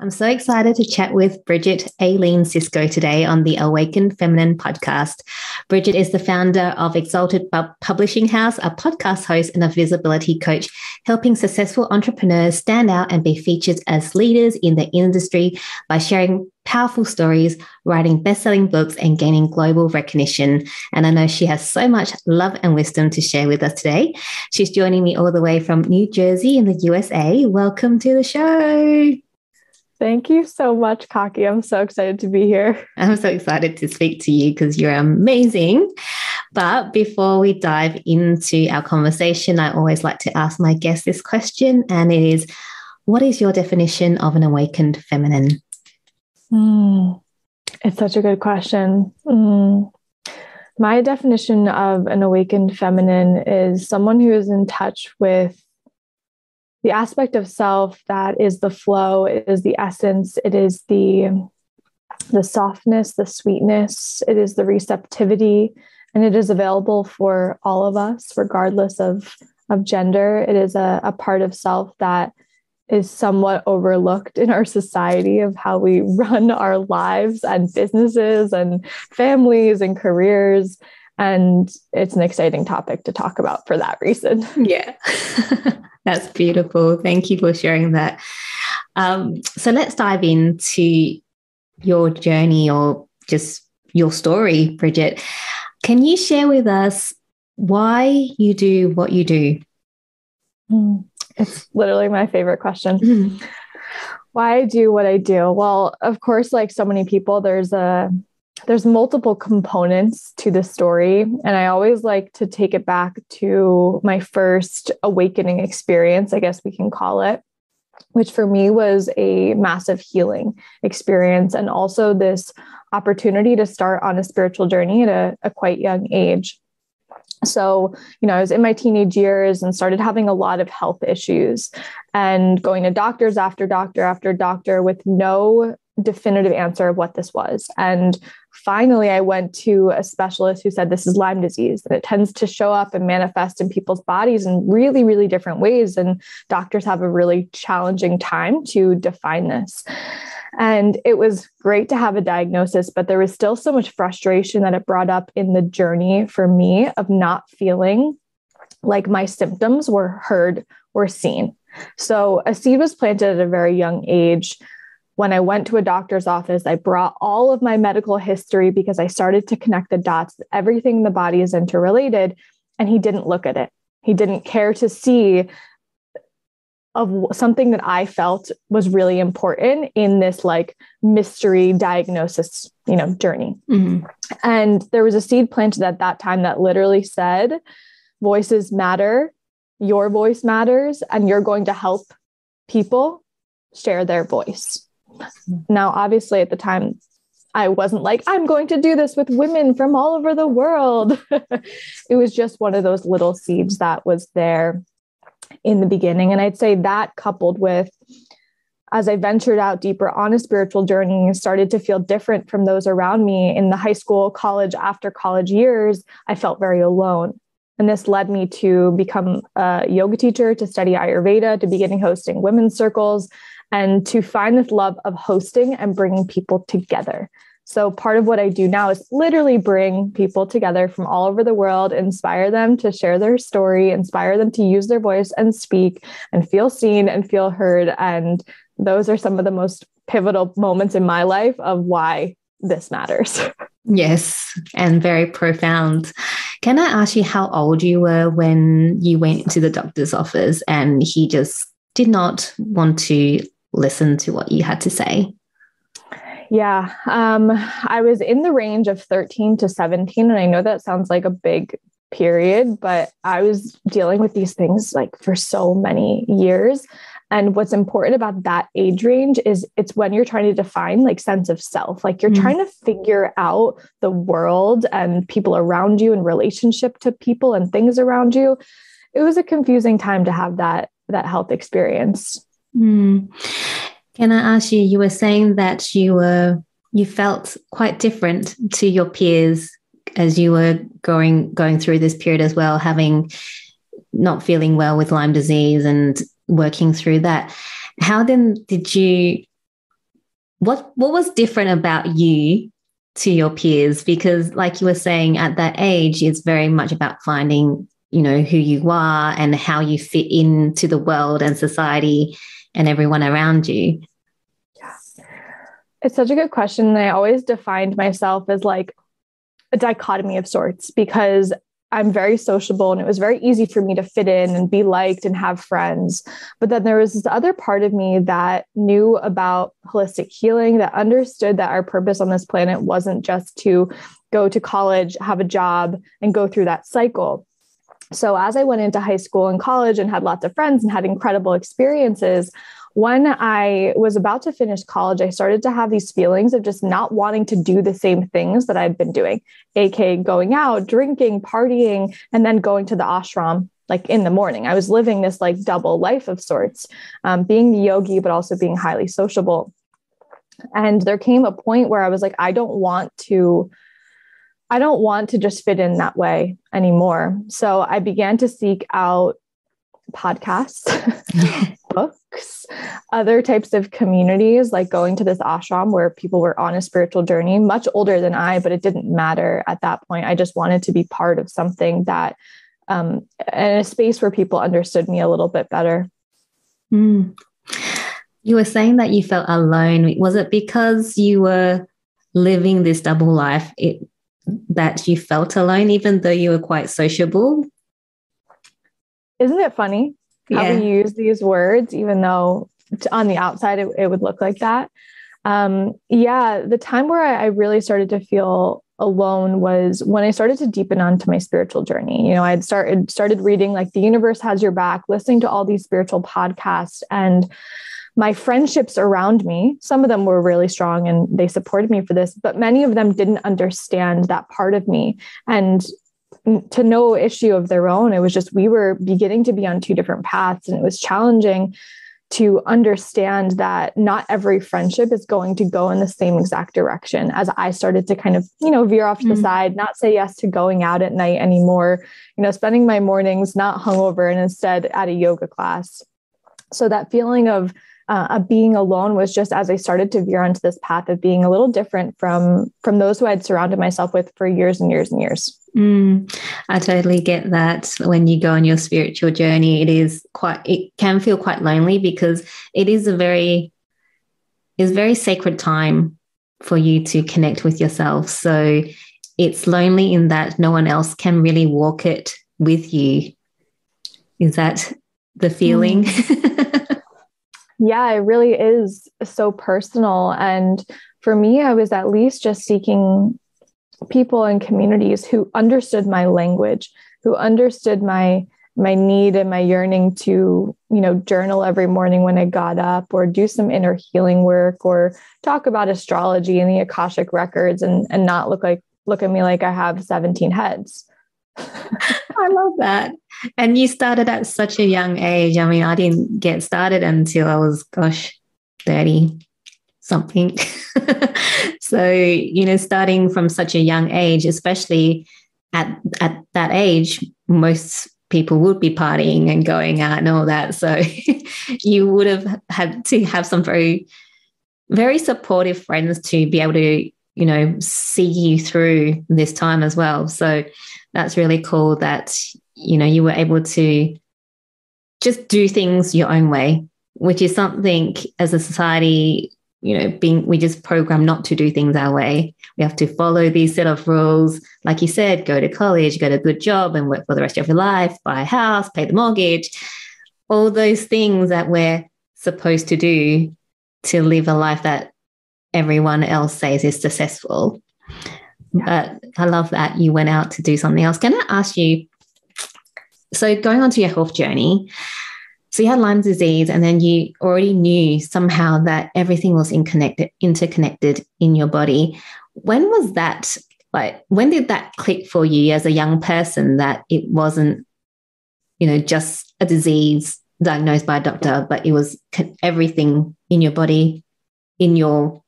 I'm so excited to chat with Bridget Aileen Sicsko today on the Awakened Feminine podcast. Bridget is the founder of Exalted Publishing House, a podcast host and a visibility coach, helping successful entrepreneurs stand out and be featured as leaders in the industry by sharing powerful stories, writing best-selling books, and gaining global recognition. And I know she has so much love and wisdom to share with us today. She's joining me all the way from New Jersey in the USA. Welcome to the show. Thank you so much, Ka Ki. I'm so excited to be here. I'm so excited to speak to you because you're amazing. But before we dive into our conversation, I always like to ask my guests this question, and it is What is your definition of an awakened feminine? Mm, it's such a good question. Mm. My definition of an awakened feminine is someone who is in touch with the aspect of self that is the flow is the essence it is the the softness the sweetness it is the receptivity and it is available for all of us regardless of of gender. It is a, a part of self that is somewhat overlooked in our society of how we run our lives and businesses and families and careers and it's an exciting topic to talk about for that reason. Yeah That's beautiful. Thank you for sharing that. Um, so let's dive into your journey or just your story, Bridget. Can you share with us why you do what you do? Hmm. It's literally my favorite question. Mm. Why I do what I do? Well, of course, like so many people, there's a there's multiple components to the story and i always like to take it back to my first awakening experience i guess we can call it which for me was a massive healing experience and also this opportunity to start on a spiritual journey at a, a quite young age. So, you know, I was in my teenage years and started having a lot of health issues and going to doctors after doctor after doctor with no definitive answer of what this was. And finally, I went to a specialist who said this is Lyme disease, and it tends to show up and manifest in people's bodies in really, really different ways. And doctors have a really challenging time to define this. And it was great to have a diagnosis, but there was still so much frustration that it brought up in the journey for me of not feeling like my symptoms were heard or seen. So a seed was planted at a very young age when I went to a doctor's office, I brought all of my medical history because I started to connect the dots. Everything in the body is interrelated. And he didn't look at it. He didn't care to see of something that I felt was really important in this like mystery diagnosis, you know, journey. Mm-hmm. And there was a seed planted at that time that literally said, voices matter, your voice matters, and you're going to help people share their voice. Now, obviously, at the time, I wasn't like, I'm going to do this with women from all over the world. it was just one of those little seeds that was there in the beginning. And I'd say that coupled with, as I ventured out deeper on a spiritual journey and started to feel different from those around me in the high school, college, after college years, I felt very alone. And this led me to become a yoga teacher, to study Ayurveda, to beginning hosting women's circles, and to find this love of hosting and bringing people together. So, part of what I do now is literally bring people together from all over the world, inspire them to share their story, inspire them to use their voice and speak and feel seen and feel heard. And those are some of the most pivotal moments in my life of why this matters. Yes, and very profound. Can I ask you how old you were when you went to the doctor's office and he just did not want to listen to what you had to say? Yeah, um, I was in the range of 13 to 17. And I know that sounds like a big period, but I was dealing with these things like for so many years. And what's important about that age range is it's when you're trying to define like sense of self, like you're mm trying to figure out the world and people around you and relationship to people and things around you. It was a confusing time to have that that health experience. Mm. Can I ask you? You were saying that you were you felt quite different to your peers as you were going going through this period as well, having not feeling well with Lyme disease and working through that. How then did you what what was different about you to your peers? Because like you were saying at that age it's very much about finding you know who you are and how you fit into the world and society and everyone around you. Yeah it's such a good question. I always defined myself as like a dichotomy of sorts because I'm very sociable and it was very easy for me to fit in and be liked and have friends. But then there was this other part of me that knew about holistic healing, that understood that our purpose on this planet wasn't just to go to college, have a job, and go through that cycle. So as I went into high school and college and had lots of friends and had incredible experiences, when I was about to finish college, I started to have these feelings of just not wanting to do the same things that I'd been doing, aka going out, drinking, partying, and then going to the ashram like in the morning. I was living this like double life of sorts, um, being the yogi, but also being highly sociable. And there came a point where I was like, I don't want to. I don't want to just fit in that way anymore. So I began to seek out podcasts, books, other types of communities, like going to this ashram where people were on a spiritual journey, much older than I, but it didn't matter at that point. I just wanted to be part of something that, um, in a space where people understood me a little bit better. Mm. You were saying that you felt alone. Was it because you were living this double life it, that you felt alone, even though you were quite sociable? Isn't it funny how yeah. we use these words, even though on the outside it, it would look like that? Um, yeah, the time where I, I really started to feel alone was when I started to deepen onto my spiritual journey. You know, I had started started reading like The Universe Has Your Back, listening to all these spiritual podcasts and my friendships around me, some of them were really strong and they supported me for this, but many of them didn't understand that part of me. And to no issue of their own. It was just we were beginning to be on two different paths, and it was challenging to understand that not every friendship is going to go in the same exact direction as I started to kind of, you know, veer off to mm-hmm. the side, not say yes to going out at night anymore, you know, spending my mornings not hungover and instead at a yoga class. So that feeling of uh, of being alone was just as I started to veer onto this path of being a little different from from those who I'd surrounded myself with for years and years and years. Mm, I totally get that. When you go on your spiritual journey, it is quite. It can feel quite lonely because it is a very, is very sacred time for you to connect with yourself. So it's lonely in that no one else can really walk it with you. Is that the feeling? Mm. yeah, it really is so personal. And for me, I was at least just seeking people and communities who understood my language, who understood my my need and my yearning to you know journal every morning when i got up or do some inner healing work or talk about astrology and the akashic records and and not look like look at me like i have 17 heads I love that. And you started at such a young age. I mean, I didn't get started until I was, gosh, 30 something. so, you know, starting from such a young age, especially at, at that age, most people would be partying and going out and all that. So you would have had to have some very, very supportive friends to be able to, you know, see you through this time as well. So that's really cool that you know you were able to just do things your own way which is something as a society you know being we just program not to do things our way. We have to follow these set of rules. Like you said go to college get a good job and work for the rest of your life buy a house pay the mortgage. All those things that we're supposed to do to live a life that everyone else says is successful but I love that you went out to do something else. Can I ask you? So, going on to your health journey, so you had Lyme disease, and then you already knew somehow that everything was interconnected, interconnected in your body. When was that? Like, when did that click for you as a young person that it wasn't, you know, just a disease diagnosed by a doctor, but it was everything in your body, in your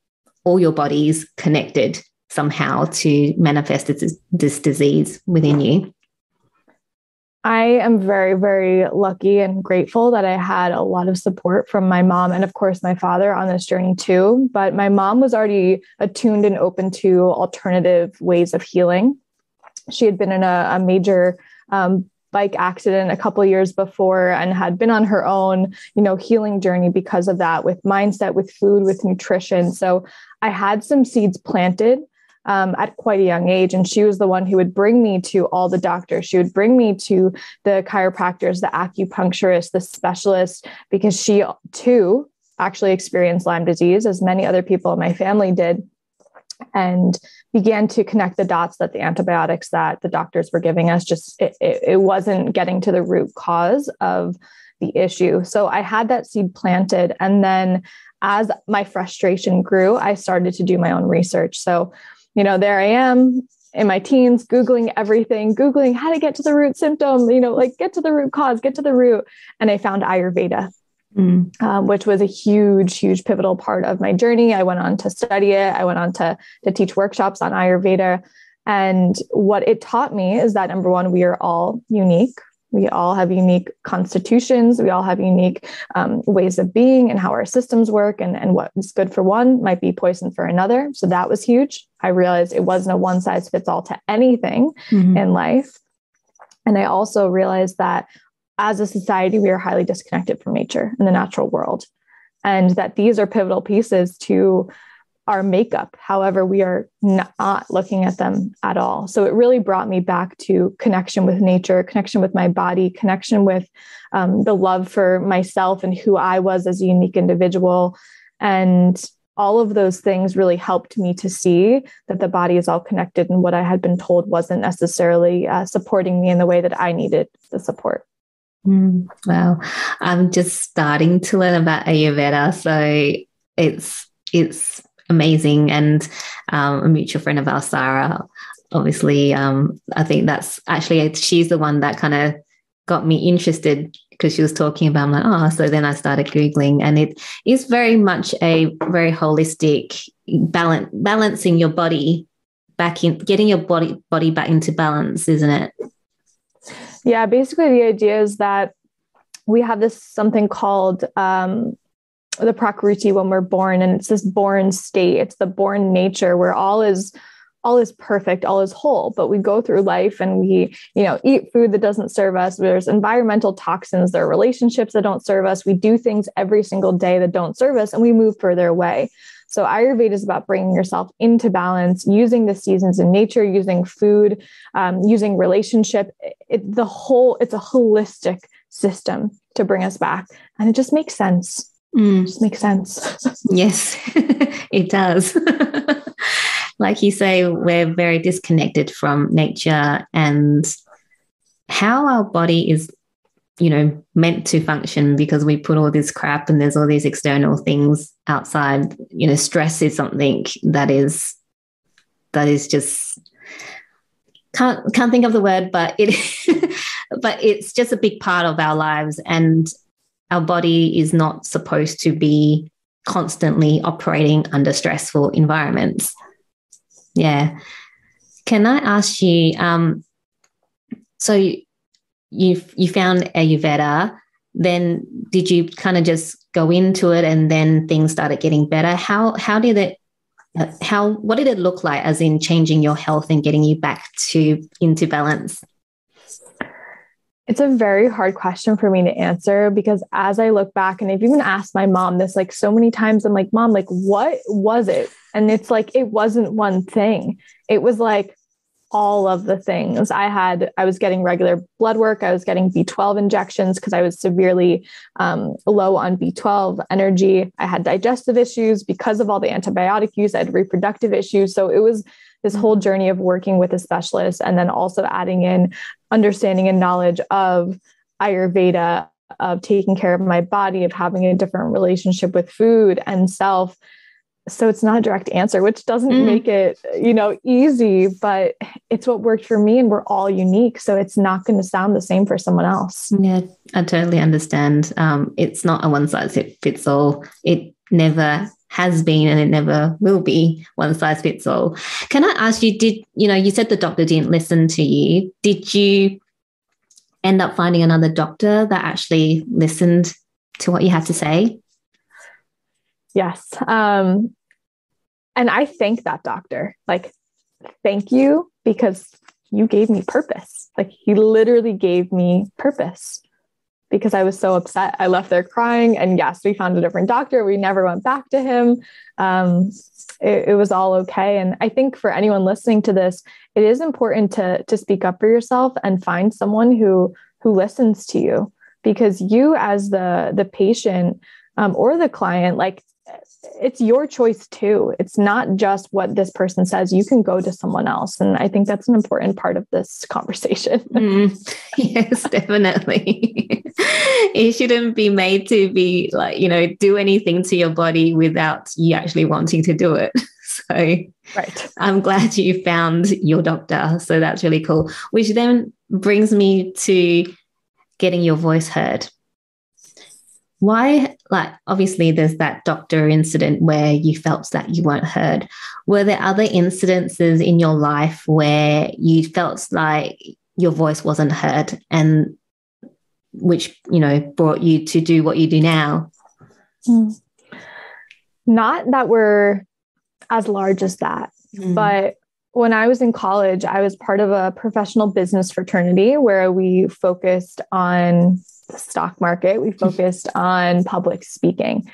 all your bodies connected somehow to manifest this, this disease within you? I am very, very lucky and grateful that I had a lot of support from my mom and, of course, my father on this journey too. But my mom was already attuned and open to alternative ways of healing. She had been in a, a major um, bike accident a couple years before and had been on her own, you know, healing journey because of that with mindset, with food, with nutrition. So I had some seeds planted um, at quite a young age. And she was the one who would bring me to all the doctors. She would bring me to the chiropractors, the acupuncturists, the specialists, because she too actually experienced Lyme disease, as many other people in my family did, and began to connect the dots that the antibiotics that the doctors were giving us just it, it, it wasn't getting to the root cause of the issue. So I had that seed planted. And then as my frustration grew, I started to do my own research. So you know, there I am in my teens, Googling everything, Googling how to get to the root symptom, you know, like get to the root cause, get to the root. And I found Ayurveda. Mm. Um, which was a huge, huge pivotal part of my journey. I went on to study it. I went on to, to teach workshops on Ayurveda. And what it taught me is that number one, we are all unique. We all have unique constitutions. We all have unique um, ways of being and how our systems work, and, and what's good for one might be poison for another. So that was huge. I realized it wasn't a one size fits all to anything mm-hmm. in life. And I also realized that as a society, we are highly disconnected from nature and the natural world. And that these are pivotal pieces to our makeup. However, we are not looking at them at all. So it really brought me back to connection with nature, connection with my body, connection with um, the love for myself and who I was as a unique individual. And all of those things really helped me to see that the body is all connected and what I had been told wasn't necessarily uh, supporting me in the way that I needed the support. Mm, wow. I'm just starting to learn about Ayurveda. So it's it's amazing. And um, a mutual friend of ours, Sarah, obviously, um, I think that's actually, she's the one that kind of got me interested because she was talking about, I'm like, oh, so then I started Googling. And it is very much a very holistic balance, balancing your body back in, getting your body body back into balance, isn't it? Yeah, basically the idea is that we have this something called um, the prakriti when we're born and it's this born state it's the born nature where all is all is perfect all is whole but we go through life and we you know eat food that doesn't serve us there's environmental toxins there are relationships that don't serve us we do things every single day that don't serve us and we move further away so ayurveda is about bringing yourself into balance using the seasons in nature using food um, using relationship it, the whole it's a holistic system to bring us back and it just makes sense Mm. Just makes sense. yes, it does. like you say, we're very disconnected from nature and how our body is, you know, meant to function because we put all this crap and there's all these external things outside. You know, stress is something that is that is just can't can't think of the word, but it but it's just a big part of our lives and our body is not supposed to be constantly operating under stressful environments. Yeah. Can I ask you? Um, so you you found Ayurveda. Then did you kind of just go into it, and then things started getting better? How how did it? How what did it look like, as in changing your health and getting you back to into balance? It's a very hard question for me to answer because as I look back, and I've even asked my mom this like so many times, I'm like, Mom, like, what was it? And it's like, it wasn't one thing. It was like all of the things. I had, I was getting regular blood work, I was getting B12 injections because I was severely um, low on B12 energy. I had digestive issues because of all the antibiotic use, I had reproductive issues. So it was this whole journey of working with a specialist and then also adding in understanding and knowledge of Ayurveda, of taking care of my body, of having a different relationship with food and self. So it's not a direct answer, which doesn't mm. make it, you know, easy, but it's what worked for me and we're all unique. So it's not going to sound the same for someone else. Yeah, I totally understand. Um, it's not a one size fits all. It never has been and it never will be one size fits all. Can I ask you, did you know, you said the doctor didn't listen to you. Did you end up finding another doctor that actually listened to what you had to say? Yes. Um, and I thank that doctor. Like, thank you because you gave me purpose. Like, he literally gave me purpose because I was so upset. I left there crying. And yes, we found a different doctor. We never went back to him. Um, it, it, was all okay. And I think for anyone listening to this, it is important to to speak up for yourself and find someone who who listens to you because you as the the patient um, or the client like it's your choice too. It's not just what this person says. You can go to someone else. And I think that's an important part of this conversation. Mm, yes, definitely. it shouldn't be made to be like, you know, do anything to your body without you actually wanting to do it. So right. I'm glad you found your doctor. So that's really cool. Which then brings me to getting your voice heard why like obviously there's that doctor incident where you felt that you weren't heard were there other incidences in your life where you felt like your voice wasn't heard and which you know brought you to do what you do now mm. not that we're as large as that mm. but when I was in college, I was part of a professional business fraternity where we focused on the stock market, we focused on public speaking.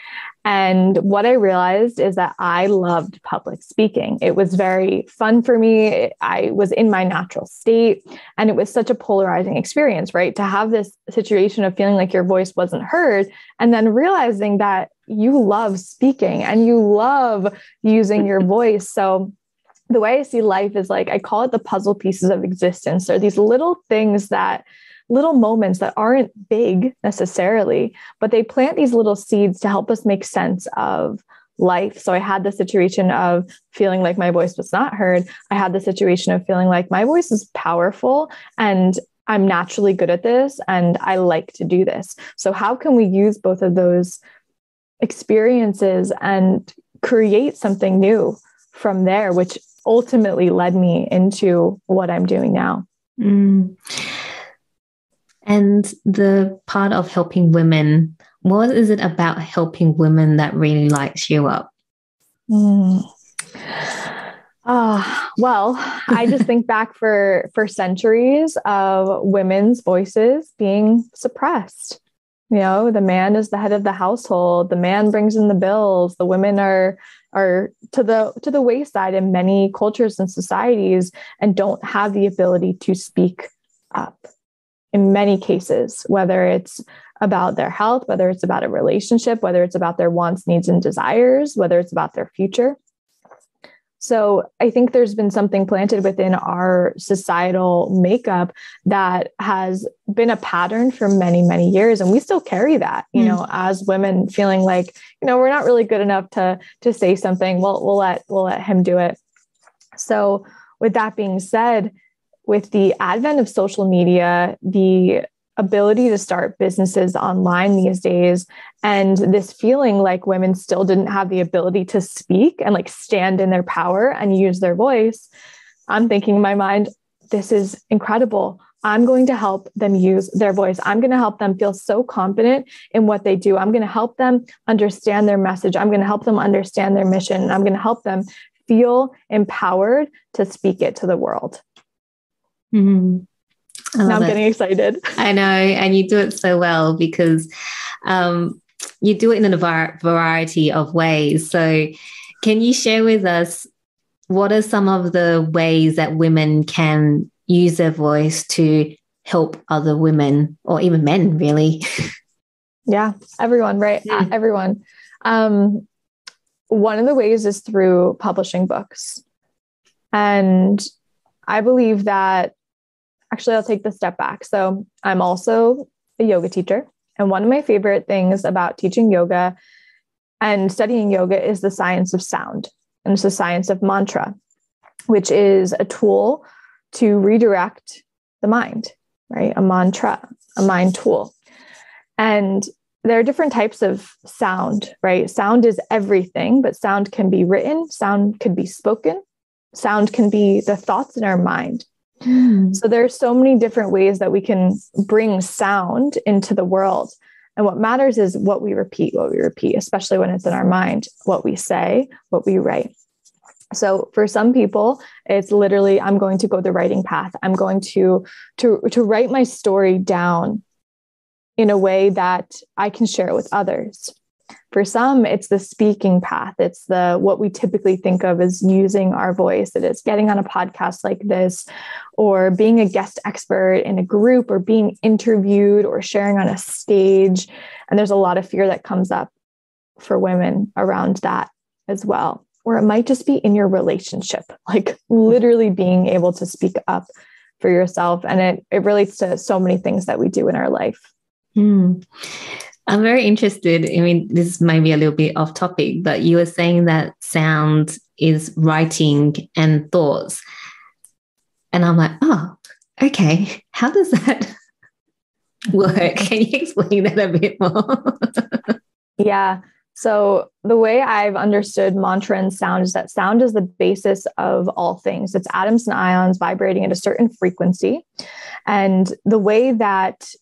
And what I realized is that I loved public speaking. It was very fun for me. I was in my natural state. And it was such a polarizing experience, right? To have this situation of feeling like your voice wasn't heard and then realizing that you love speaking and you love using your voice. So, the way I see life is like I call it the puzzle pieces of existence. There are these little things that little moments that aren't big necessarily, but they plant these little seeds to help us make sense of life. So I had the situation of feeling like my voice was not heard. I had the situation of feeling like my voice is powerful and I'm naturally good at this and I like to do this. So, how can we use both of those experiences and create something new from there, which ultimately led me into what I'm doing now? Mm. And the part of helping women, what is it about helping women that really lights you up? Mm. Uh, well, I just think back for for centuries of women's voices being suppressed. You know, the man is the head of the household. The man brings in the bills. The women are are to the to the wayside in many cultures and societies and don't have the ability to speak up in many cases, whether it's about their health, whether it's about a relationship, whether it's about their wants, needs, and desires, whether it's about their future. So I think there's been something planted within our societal makeup that has been a pattern for many, many years. And we still carry that, you mm. know, as women feeling like, you know, we're not really good enough to to say something. Well, we'll let we'll let him do it. So with that being said, with the advent of social media, the ability to start businesses online these days and this feeling like women still didn't have the ability to speak and like stand in their power and use their voice i'm thinking in my mind this is incredible. I'm going to help them use their voice. I'm going to help them feel so confident in what they do. I'm going to help them understand their message. I'm going to help them understand their mission. I'm going to help them feel empowered to speak it to the world Mm-hmm. Now I'm it. getting excited. I know. And you do it so well because um, you do it in a variety of ways. So, can you share with us what are some of the ways that women can use their voice to help other women or even men, really? Yeah, everyone, right? Yeah. Everyone. Um, one of the ways is through publishing books. And I believe that actually, I'll take the step back. So, I'm also a yoga teacher. And one of my favorite things about teaching yoga and studying yoga is the science of sound. And it's the science of mantra, which is a tool to redirect the mind, right? A mantra, a mind tool. And there are different types of sound, right? Sound is everything, but sound can be written, sound can be spoken, sound can be the thoughts in our mind. Mm. So are so many different ways that we can bring sound into the world. And what matters is what we repeat, what we repeat, especially when it's in our mind, what we say, what we write. So for some people, it's literally I'm going to go the writing path. I'm going to to to write my story down in a way that I can share it with others. For some, it's the speaking path. It's the what we typically think of as using our voice. It is getting on a podcast like this, or being a guest expert in a group, or being interviewed, or sharing on a stage. And there's a lot of fear that comes up for women around that as well. Or it might just be in your relationship, like literally being able to speak up for yourself. And it, it relates to so many things that we do in our life. Hmm. I'm very interested. I mean, this may be a little bit off topic, but you were saying that sound is writing and thoughts. And I'm like, oh, okay. How does that work? Can you explain that a bit more? yeah. So, the way I've understood mantra and sound is that sound is the basis of all things. It's atoms and ions vibrating at a certain frequency. And the way that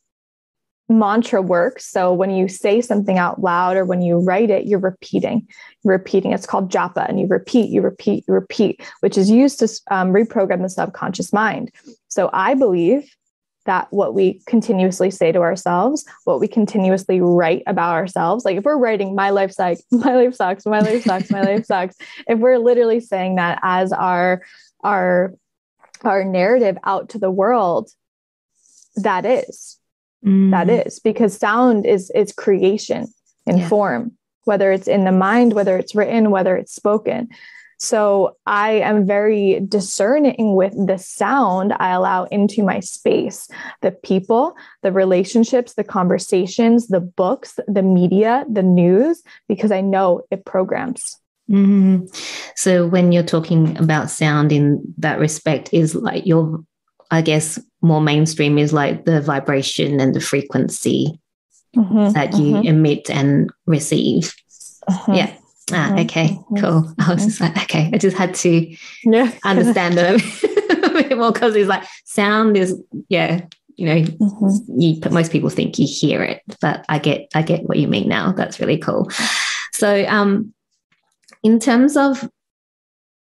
mantra works. So when you say something out loud or when you write it, you're repeating. You're repeating. It's called japa, and you repeat, you repeat, you repeat, which is used to um, reprogram the subconscious mind. So I believe that what we continuously say to ourselves, what we continuously write about ourselves, like if we're writing "my life sucks," "my life sucks," "my life sucks," "my life sucks," if we're literally saying that as our our our narrative out to the world, that is mm. that is because sound is is creation in yeah. form whether it's in the mind whether it's written whether it's spoken so i am very discerning with the sound i allow into my space the people the relationships the conversations the books the media the news because i know it programs Mm-hmm. So when you're talking about sound in that respect, is like your I guess more mainstream is like the vibration and the frequency mm-hmm, that you mm-hmm. emit and receive. Mm-hmm. Yeah. Ah, mm-hmm, okay, mm-hmm, cool. I was just like, okay, I just had to yeah. understand it a bit more because it's like sound is, yeah, you know, mm-hmm. you most people think you hear it, but I get, I get what you mean now. That's really cool. So, um, in terms of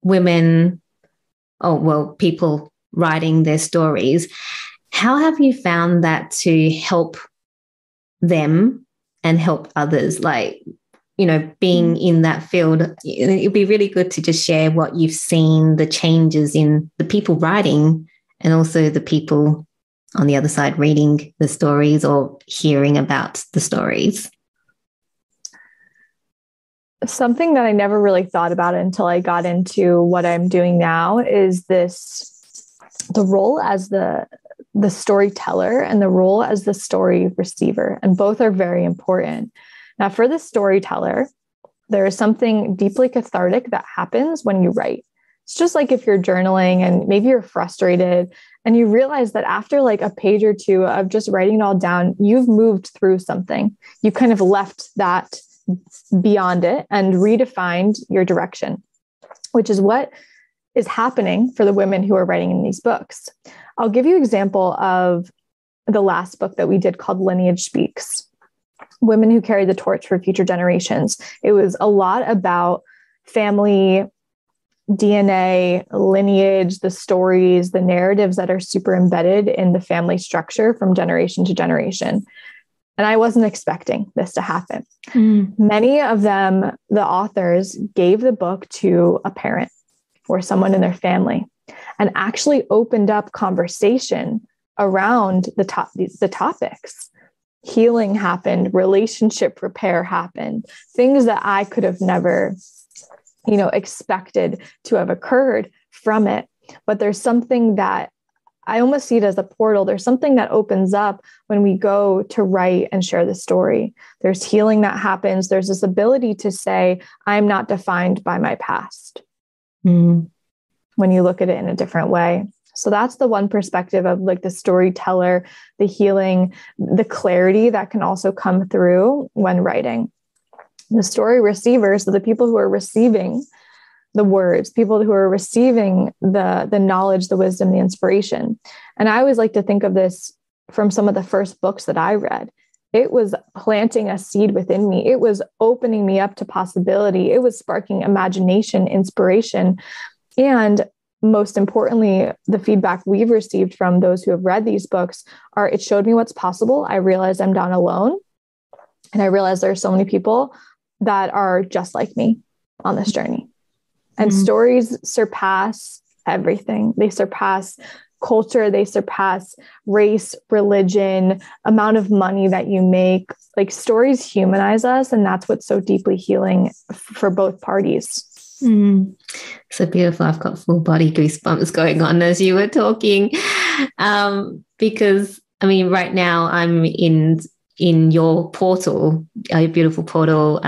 women, oh well, people writing their stories. How have you found that to help them and help others? Like, you know, being mm. in that field, it'd be really good to just share what you've seen, the changes in the people writing and also the people on the other side reading the stories or hearing about the stories. Something that I never really thought about until I got into what I'm doing now is this the role as the the storyteller and the role as the story receiver and both are very important. Now for the storyteller there is something deeply cathartic that happens when you write. It's just like if you're journaling and maybe you're frustrated and you realize that after like a page or two of just writing it all down you've moved through something. You kind of left that beyond it and redefined your direction which is what is happening for the women who are writing in these books. I'll give you an example of the last book that we did called Lineage Speaks Women Who Carry the Torch for Future Generations. It was a lot about family, DNA, lineage, the stories, the narratives that are super embedded in the family structure from generation to generation. And I wasn't expecting this to happen. Mm. Many of them, the authors, gave the book to a parent or someone in their family and actually opened up conversation around the top the topics. Healing happened relationship repair happened things that i could have never you know expected to have occurred from it. But there's something that i almost see it as a portal. There's something that opens up when we go to write and share the story. There's healing that happens. There's this ability to say i'm not defined by my past mm. when you look at it in a different way. So that's the one perspective of like the storyteller, the healing, the clarity that can also come through when writing. The story receivers, so the people who are receiving the words, people who are receiving the the knowledge, the wisdom, the inspiration. And I always like to think of this from some of the first books that I read. It was planting a seed within me. It was opening me up to possibility. It was sparking imagination, inspiration. And most importantly, the feedback we've received from those who have read these books are it showed me what's possible. I realized I'm not alone. And I realized there are so many people that are just like me on this journey. And mm-hmm. stories surpass everything. They surpass culture, they surpass race, religion, amount of money that you make. Like stories humanize us. And that's what's so deeply healing for both parties. Mm. So beautiful. I've got full body goosebumps going on as you were talking. Um, because I mean, right now I'm in in your portal, your beautiful portal,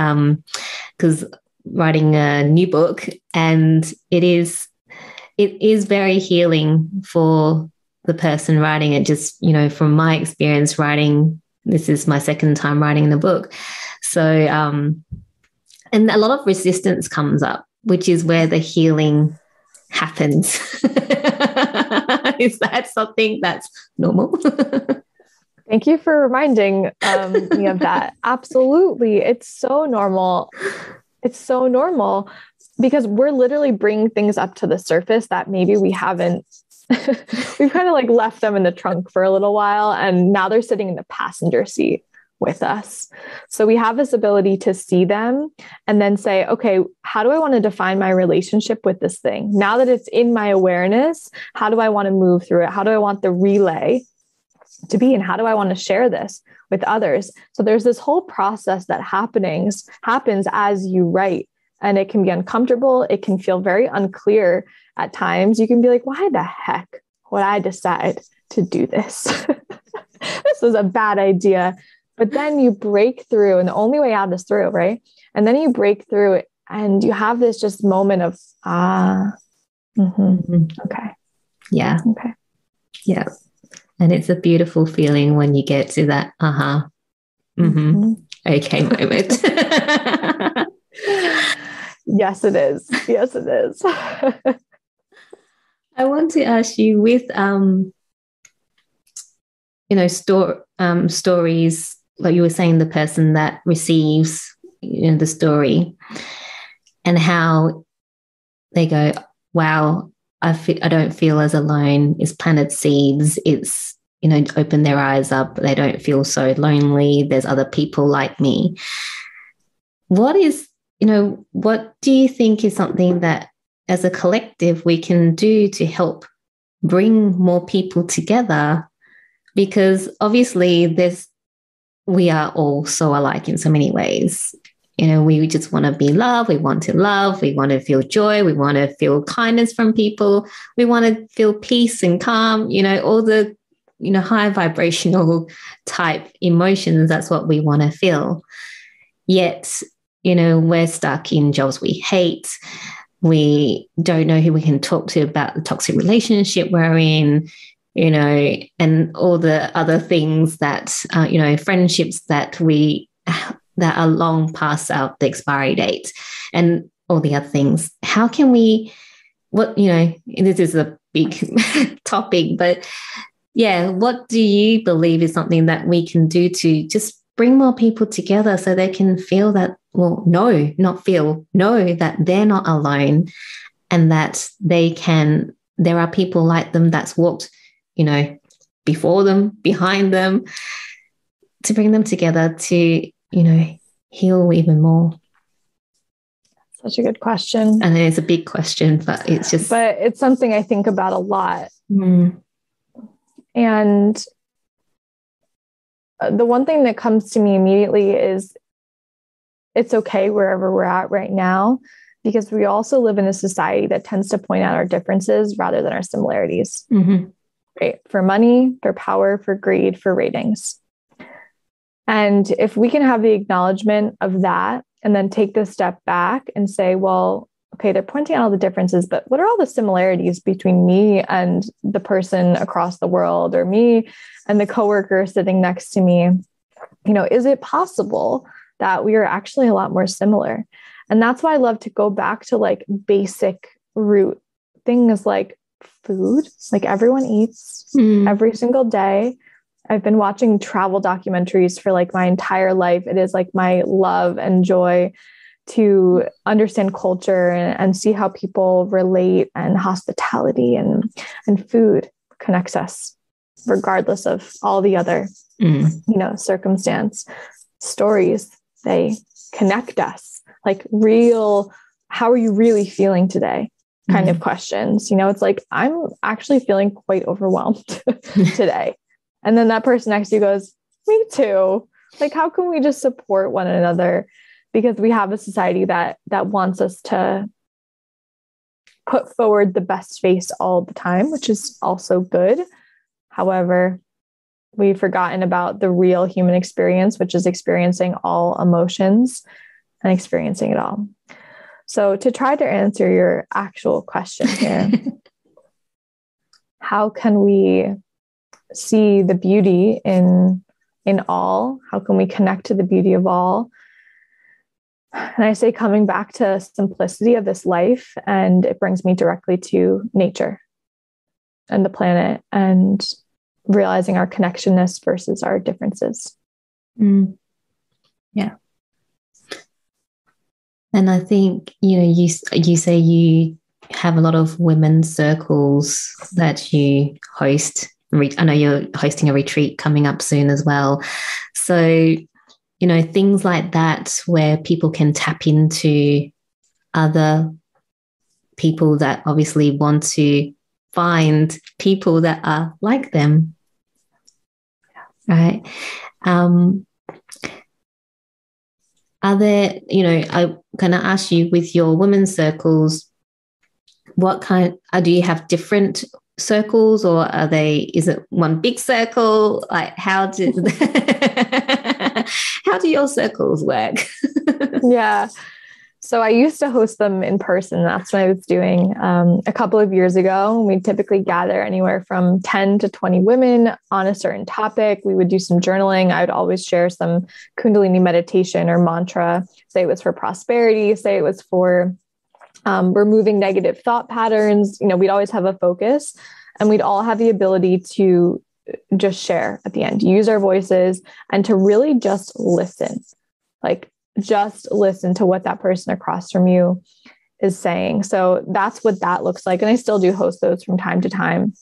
because um, writing a new book, and it is it is very healing for the person writing it. Just you know, from my experience writing, this is my second time writing the book, so um, and a lot of resistance comes up, which is where the healing happens. is that something that's normal? Thank you for reminding um, me of that. Absolutely. It's so normal. It's so normal because we're literally bringing things up to the surface that maybe we haven't we've kind of like left them in the trunk for a little while and now they're sitting in the passenger seat with us. So we have this ability to see them and then say, okay, how do I want to define my relationship with this thing? Now that it's in my awareness, how do I want to move through it? How do I want the relay to be and how do i want to share this with others so there's this whole process that happenings happens as you write and it can be uncomfortable. It can feel very unclear at times. You can be like why the heck would i decide to do this? This is a bad idea. But then you break through and the only way out is through right? And then you break through and you have this just moment of ah mm-hmm, mm-hmm. okay. Yeah. Okay. Yeah. And it's a beautiful feeling when you get to that, uh huh, mm-hmm, mm-hmm. okay moment. yes, it is. Yes, it is. I want to ask you with, um, you know, store um, stories like you were saying, the person that receives you know the story, and how they go, "Wow, I feel, I don't feel as alone. It's planted seeds. It's you know open their eyes up. They don't feel so lonely. There's other people like me. What is you know what do you think is something that as a collective we can do to help bring more people together? Because obviously there's we are all so alike in so many ways you know, we just want to be loved. We want to love. We want to feel joy. We want to feel kindness from people. We want to feel peace and calm, you know, all the, you know, high vibrational type emotions. That's what we want to feel. Yet, you know, we're stuck in jobs we hate. We don't know who we can talk to about the toxic relationship we're in, you know, and all the other things that, uh, you know, friendships that we that are long past out the expiry date and all the other things. How can we, what, you know, this is a big topic, but yeah, what do you believe is something that we can do to just bring more people together so they can feel that, well, no, not feel, know that they're not alone and that they can, there are people like them that's walked, you know, before them, behind them, to bring them together to you know, heal even more? Such a good question. And it's a big question, but it's just. But it's something I think about a lot. Mm. And the one thing that comes to me immediately is it's okay wherever we're at right now because we also live in a society that tends to point out our differences rather than our similarities. Mm-hmm. Right. For money, for power, for greed, for ratings. And if we can have the acknowledgement of that and then take this step back and say, well, okay, they're pointing out all the differences, but what are all the similarities between me and the person across the world or me and the coworker sitting next to me? You know, is it possible that we are actually a lot more similar? And that's why I love to go back to like basic root things like food, like everyone eats mm. every single day. I've been watching travel documentaries for like my entire life. It is like my love and joy to understand culture and, and see how people relate and hospitality and and food connects us regardless of all the other mm. you know circumstance stories they connect us like real how are you really feeling today? Kind mm. of questions you know it's like i'm actually feeling quite overwhelmed today. And then that person next to you goes me too. Like how can we just support one another? Because we have a society that that wants us to put forward the best face all the time which is also good. However we've forgotten about the real human experience which is experiencing all emotions and experiencing it all. So to try to answer your actual question here how can we see the beauty in in all? How can we connect to the beauty of all? And I say coming back to simplicity of this life, and it brings me directly to nature and the planet and realizing our connectionness versus our differences. Mm. Yeah. And I think, you know, you, you say you have a lot of women's circles that you host. I know you're hosting a retreat coming up soon as well. So, you know, things like that where people can tap into other people that obviously want to find people that are like them. Right. Um, are there, you know, I'm going to ask you with your women's circles, what kind, uh, do you have different circles or are they, is it one big circle? Like, how do, how do your circles work? yeah. So I used to host them in person. That's what I was doing um, a couple of years ago. We typically gather anywhere from 10 to 20 women on a certain topic. We would do some journaling. I would always share some Kundalini meditation or mantra, say it was for prosperity, say it was for um, removing negative thought patterns. You know, we'd always have a focus and we'd all have the ability to just share at the end, use our voices and to really just listen. Like just listen to what that person across from you is saying. So that's what that looks like. And I still do host those from time to time.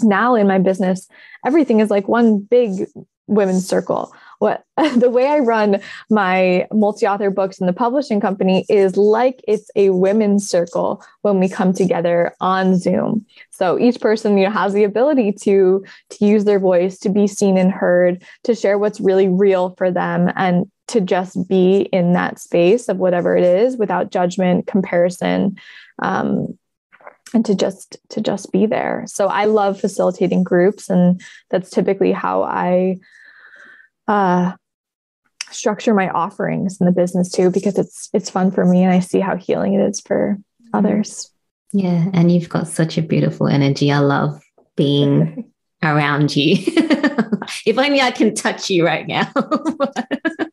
Now in my business, everything is like one big women's circle what the way I run my multi-author books in the publishing company is like it's a women's circle when we come together on Zoom. So each person, you know, has the ability to to use their voice, to be seen and heard, to share what's really real for them and to just be in that space of whatever it is without judgment, comparison, um, and to just to just be there. So I love facilitating groups, and that's typically how I uh, structure my offerings in the business too because it's it's fun for me and I see how healing it is for mm-hmm. others. Yeah, and you've got such a beautiful energy. I love being around you. if only I can touch you right now.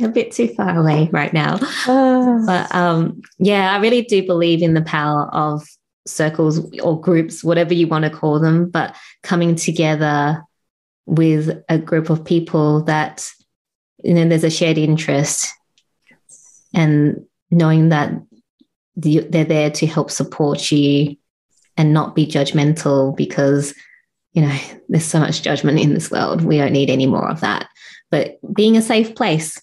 a bit too far away right now. Uh, but um, yeah, I really do believe in the power of circles or groups, whatever you want to call them, but coming together with a group of people that you know there's a shared interest and knowing that they're there to help support you and not be judgmental because you know there's so much judgment in this world. We don't need any more of that. But being a safe place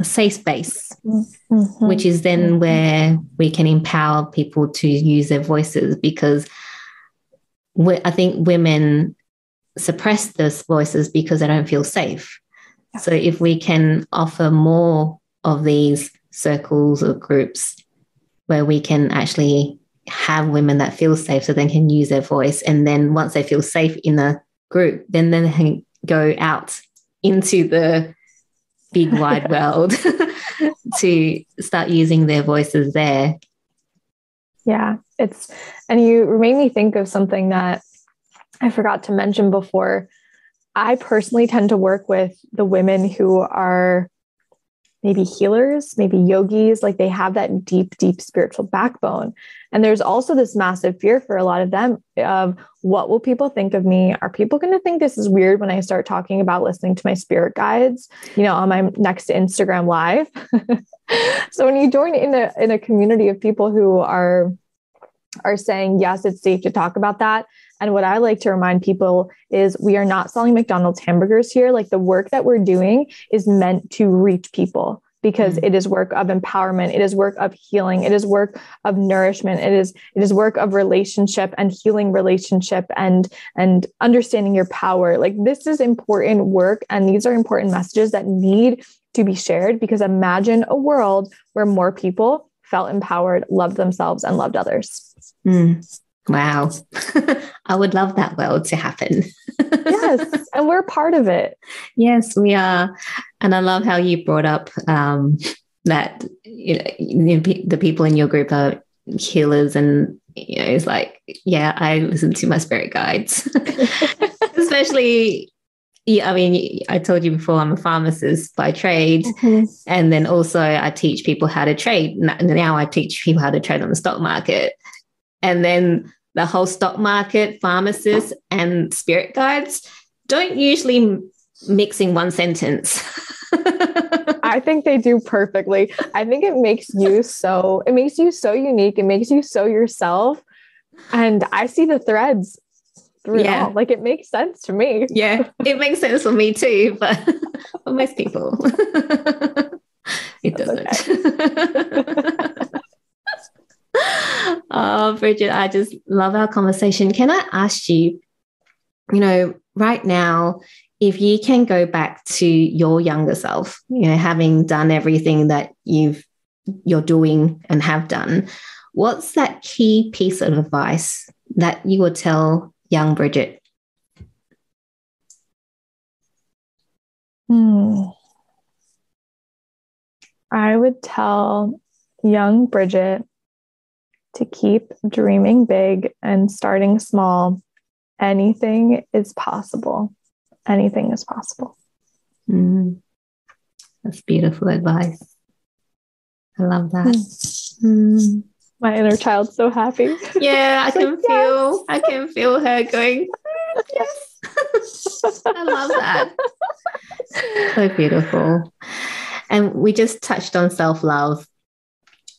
a safe space mm-hmm. which is then mm-hmm. where we can empower people to use their voices because i think women suppress those voices because they don't feel safe. Yeah. So if we can offer more of these circles or groups where we can actually have women that feel safe so they can use their voice and then once they feel safe in the group then then they can go out into the big wide world to start using their voices there. Yeah it's and you made me think of something that I forgot to mention before, I personally tend to work with the women who are maybe healers, maybe yogis, like they have that deep, deep spiritual backbone. And there's also this massive fear for a lot of them of what will people think of me? Are people going to think this is weird when I start talking about listening to my spirit guides, you know, on my next Instagram live? so when you join in a in a community of people who are are saying yes, it's safe to talk about that. And what I like to remind people is we are not selling McDonald's hamburgers here. Like the work that we're doing is meant to reach people because mm-hmm. it is work of empowerment it is work of healing it is work of nourishment it is it is work of relationship and healing relationship and and understanding your power like this is important work and these are important messages that need to be shared because imagine a world where more people felt empowered loved themselves and loved others mm. Wow. I would love that world to happen. yes. And we're part of it. Yes, we are. And I love how you brought up um, that you know, the people in your group are healers and you know it's like yeah i listen to my spirit guides especially yeah, I mean, I told you before, I'm a pharmacist by trade. Mm-hmm. And then also, I teach people how to trade. Now, I teach people how to trade on the stock market. And then the whole stock market, pharmacists, and spirit guides don't usually mix in one sentence. I think they do perfectly. I think it makes you so it makes you so unique. It makes you so yourself. And I see the threads through yeah. it all. Like it makes sense to me. Yeah, it makes sense for me too, but for most people, it doesn't. oh, Bridget, I just love our conversation. Can I ask you, you know, right now, if you can go back to your younger self, you know, having done everything that you've you're doing and have done, what's that key piece of advice that you would tell young Bridget? Hmm. I would tell young Bridget to keep dreaming big and starting small. Anything is possible. Anything is possible. Mm. That's beautiful advice. I love that. Mm. My inner child's so happy. Yeah, I can like, feel yes. I can feel her going, yes. I love that. So beautiful. And we just touched on self-love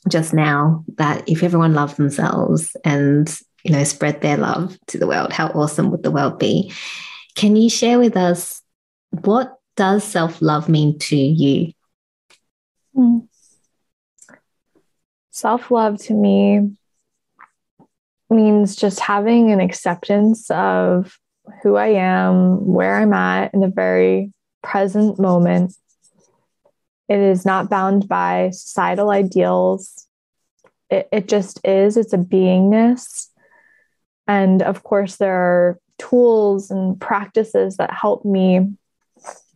just now that if everyone loved themselves and you know spread their love to the world how awesome would the world be can you share with us what does self-love mean to you mm. self-love to me means just having an acceptance of who i am where i'm at in the very present moment it is not bound by societal ideals. It, it just is, it's a beingness. And of course, there are tools and practices that help me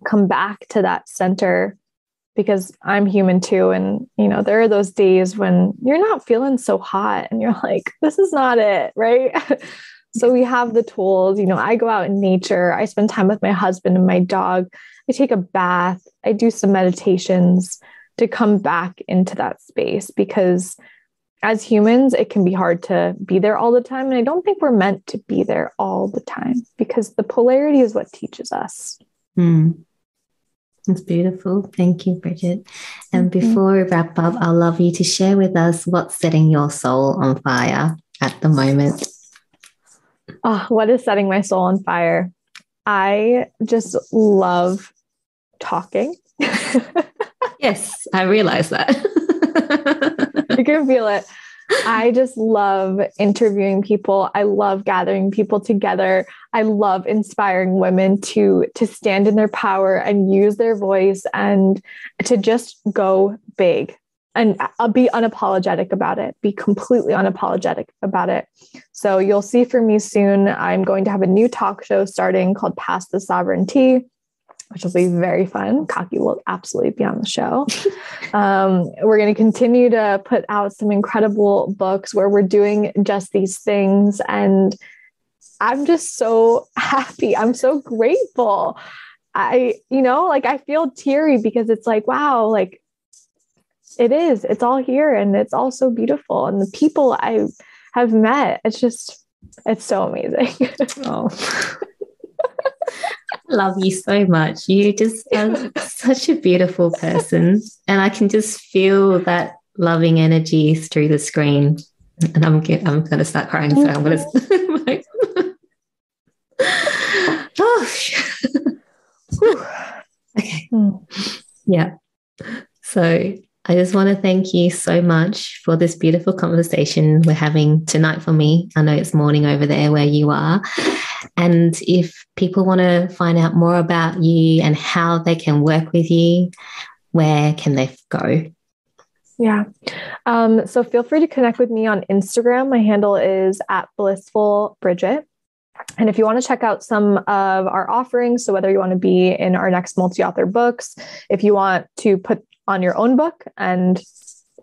come back to that center because I'm human too. And, you know, there are those days when you're not feeling so hot and you're like, this is not it, right? so we have the tools. You know, I go out in nature, I spend time with my husband and my dog. I take a bath, I do some meditations to come back into that space because as humans, it can be hard to be there all the time. And I don't think we're meant to be there all the time because the polarity is what teaches us. Mm. That's beautiful. Thank you, Bridget. And mm-hmm. before we wrap up, I'd love you to share with us what's setting your soul on fire at the moment. Oh, what is setting my soul on fire? I just love talking. yes, I realize that. you can feel it. I just love interviewing people. I love gathering people together. I love inspiring women to to stand in their power and use their voice and to just go big and I'll be unapologetic about it, be completely unapologetic about it. So you'll see for me soon, I'm going to have a new talk show starting called Pass the Sovereignty which will be very fun. Ka Ki will absolutely be on the show. um, we're going to continue to put out some incredible books where we're doing just these things. And I'm just so happy. I'm so grateful. I, you know, like I feel teary because it's like, wow, like It is. It's all here and it's all so beautiful. And the people I have met, it's just, it's so amazing. oh. love you so much. You just are such a beautiful person. And I can just feel that loving energy through the screen. And I'm I'm going to start crying, so I'm going to. oh. okay. Yeah. So I just want to thank you so much for this beautiful conversation we're having tonight for me. I know it's morning over there where you are. And if people want to find out more about you and how they can work with you, where can they go? Yeah. Um, so feel free to connect with me on Instagram. My handle is at blissful Bridget. And if you want to check out some of our offerings, so whether you want to be in our next multi author books, if you want to put on your own book and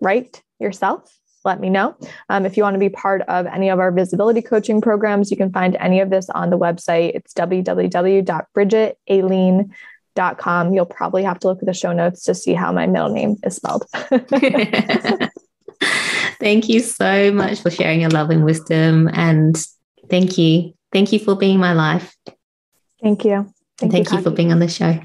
write yourself, let me know. Um, if you want to be part of any of our visibility coaching programs, you can find any of this on the website. It's www.bridgetaileen.com. You'll probably have to look at the show notes to see how my middle name is spelled. thank you so much for sharing your love and wisdom. And thank you. Thank you for being my life. Thank you. Thank, thank you, you for being on the show.